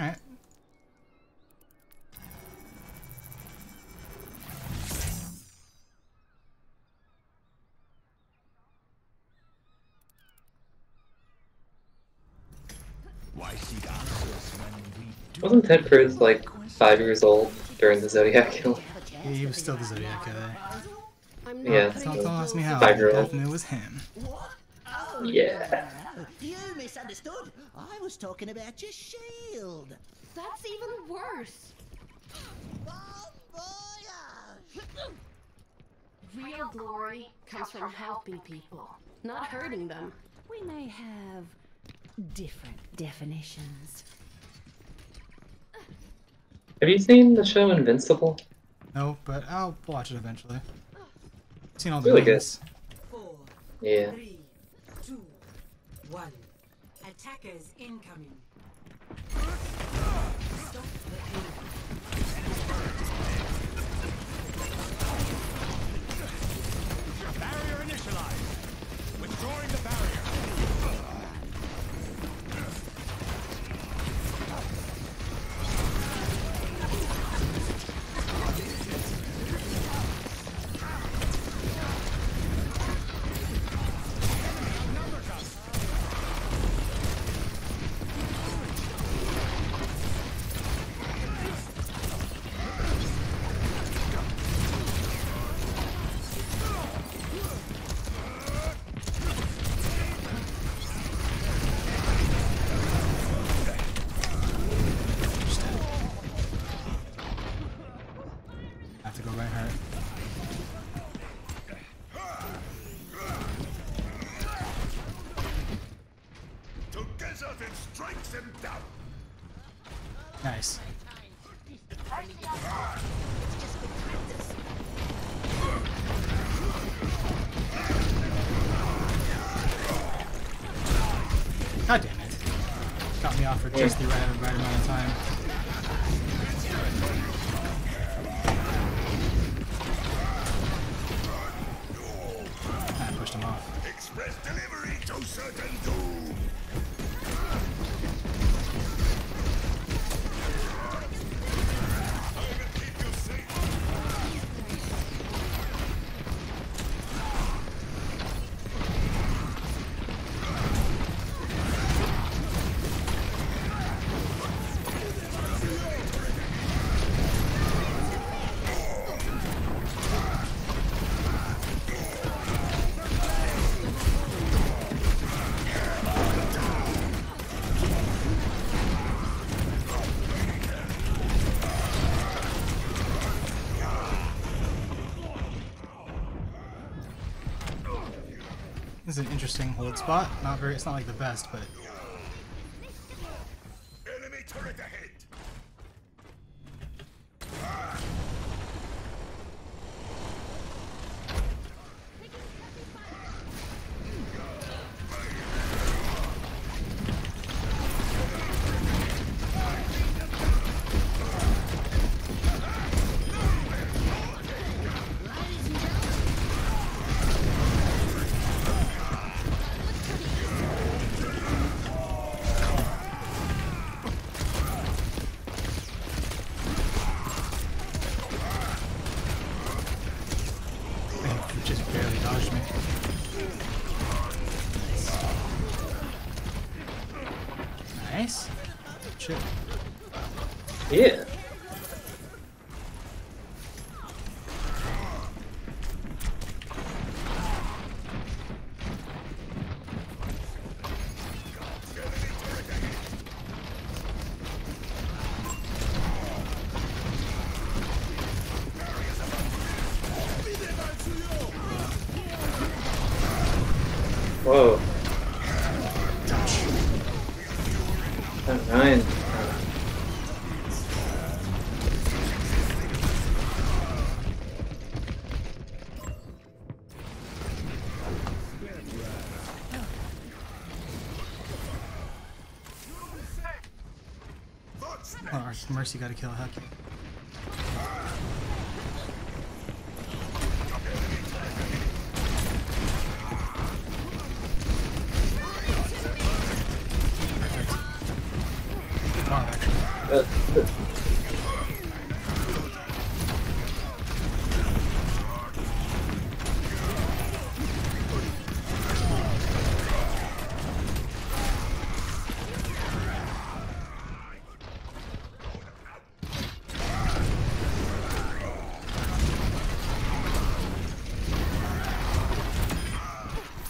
Alright. Wasn't Ted Cruz like five years old during the Zodiac kill? Yeah, he was still the Zodiac killer. I'm Yeah. not Don't, don't ask me how. I Five-year-old. it was him. Oh, yeah. You misunderstood. I was talking about your shield. That's even worse. Oh, bon voyage! Uh. Real glory comes from helping people, not hurting them. We may have different definitions. Have you seen the show Invincible? No, but I'll watch it eventually. Seen all the Really good. Four, Yeah. three, two, one. Attackers incoming. Stop the enemy. Just the right amount of time. This is an interesting hold spot. Not very. It's not like the best, but Nice. Shit. Yeah. Whoa. Oh, Ryan. Oh, our Mercy got to kill Huck. Wow, actually. Uh,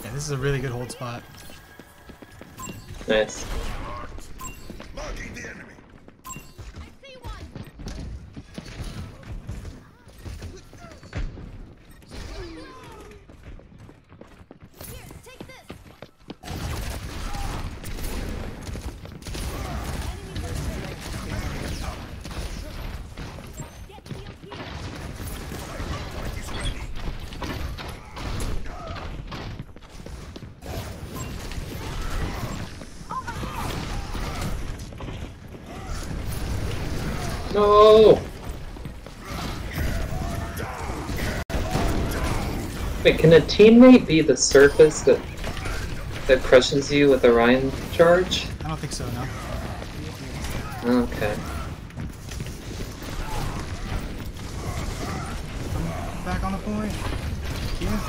Yeah, this is a really good hold spot. nice. No! Wait, can a teammate be the surface that that crushes you with a Rein charge? I don't think so, no. Okay. Back on the point. Yeah.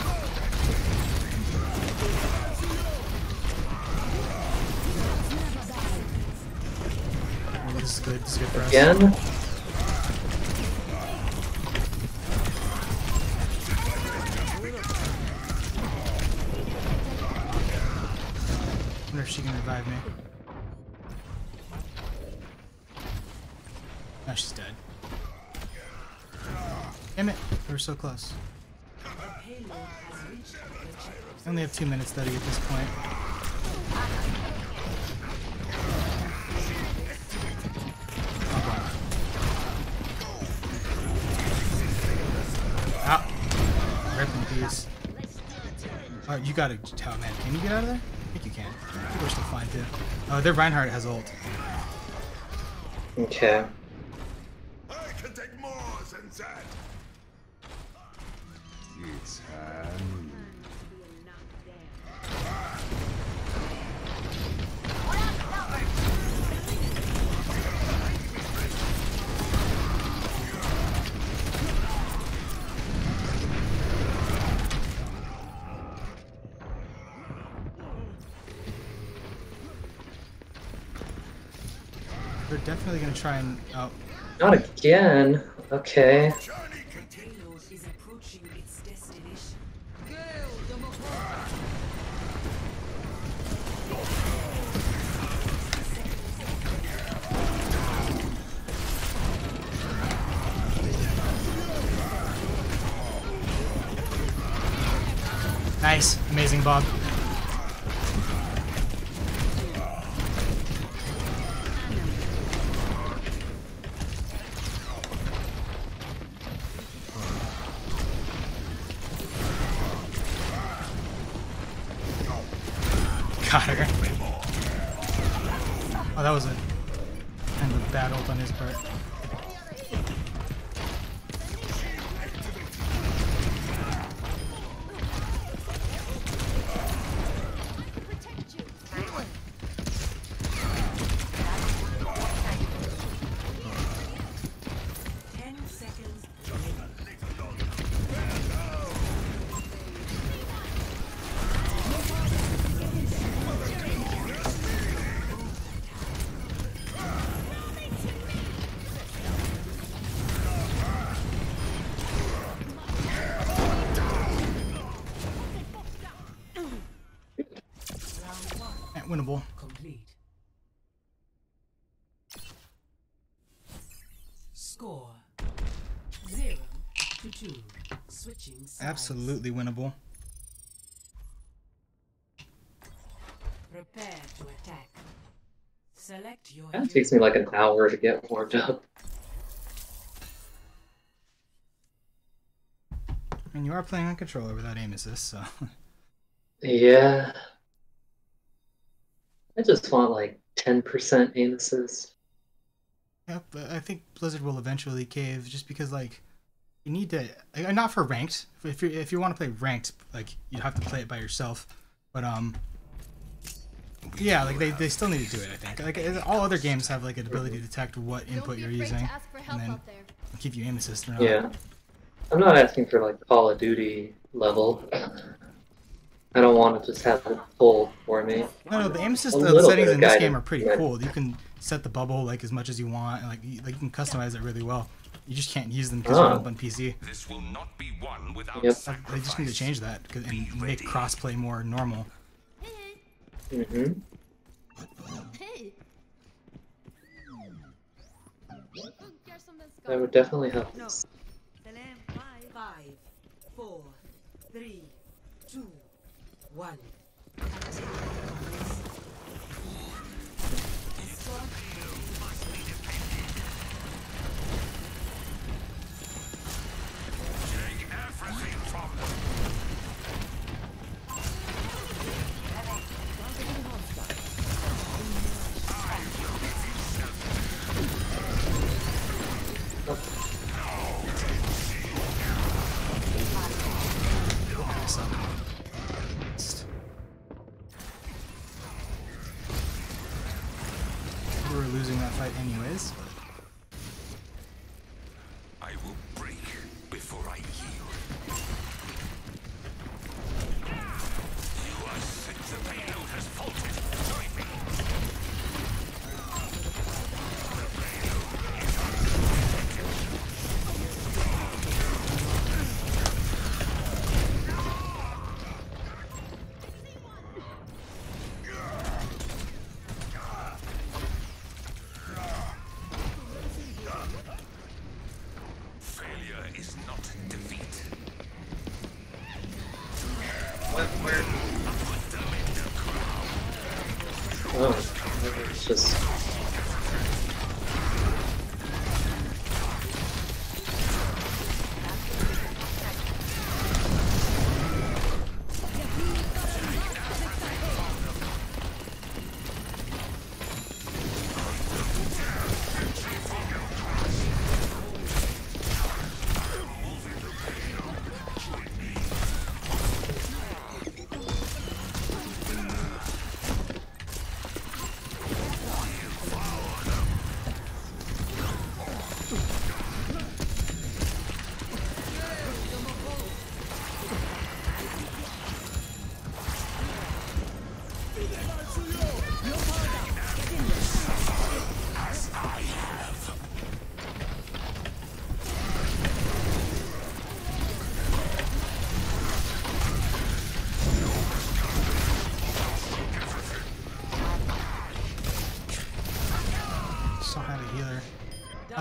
Oh, this is good. This is good for us. Again? Damn it, we were so close. I only have two minutes though to get this point. Ah, rip in peace. Oh, you gotta. Oh man, can you get out of there? I think you can. I think we're still fine too. Oh, their Reinhardt has ult. Okay. I can take more than that. It's They're definitely gonna try and. Oh, Not again. Okay. Nice, amazing, Bob. Got her. Oh, that was a kind of bad ult on his part. Winnable. Complete. Score zero to two. Switching sides. Absolutely winnable. Prepare to attack. Select your. That takes me like an hour to get warmed up. And you are playing on controller without aim assist, so. Yeah. I just want like 10% aim assist. Yep, but I think Blizzard will eventually cave just because like you need to like, not for ranked. If you if you want to play ranked, like you have to play it by yourself. But um Yeah, like they, they still need to do it. I think like all other games have like an ability to detect what input you're using, and then give you aim assist or not. Yeah. I'm not asking for like Call of Duty level. I don't want to just have it full for me. No, no, the aim assist A settings in this game are pretty right. cool. You can set the bubble like as much as you want, and like you, like you can customize it really well. You just can't use them because Ah. you're up on PC. This will not be won without Yep. Uh, They just need to change that 'cause- and make crossplay more normal. Mm-hmm. Hey. That would definitely help. No. Five, four, three, two, one. Oh, it's just.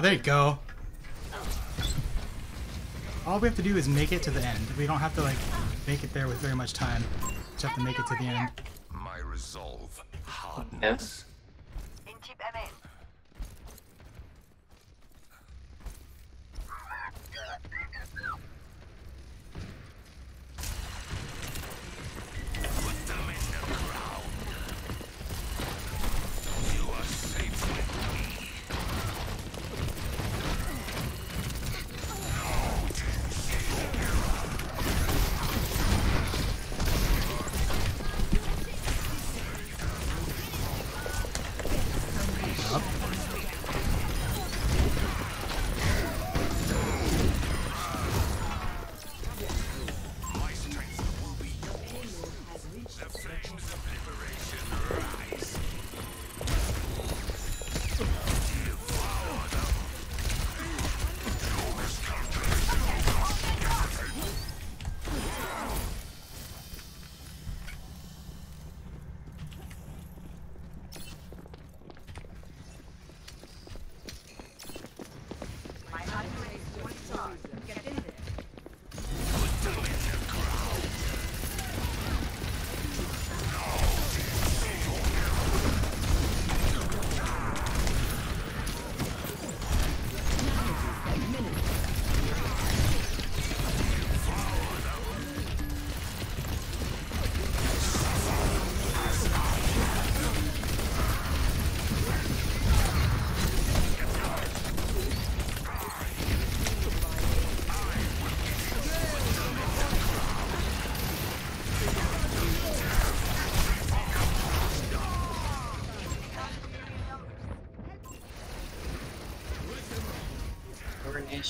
Oh, there you go. All we have to do is make it to the end. We don't have to like make it there with very much time. Just have to make it to the end. My resolve hardens.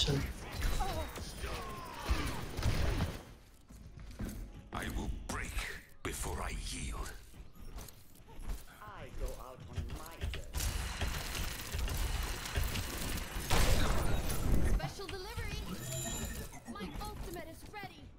Coronation. I will break before I yield. I go out on my terms. Special delivery. My ultimate is ready.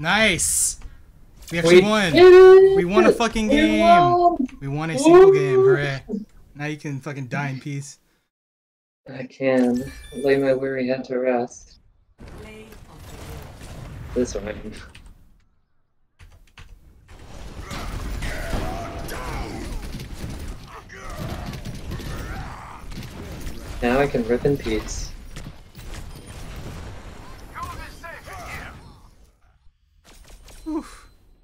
Nice. We actually won. We won a fucking game. We won a single game. Hooray. Now you can fucking die in peace. I can lay my weary head to rest. Play of the game. This one. Now I can rip in peace.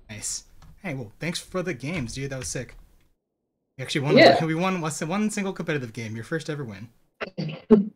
Nice. Hey, well, thanks for the games, dude. That was sick. We actually won. Yeah. We won one single competitive game. Your first ever win.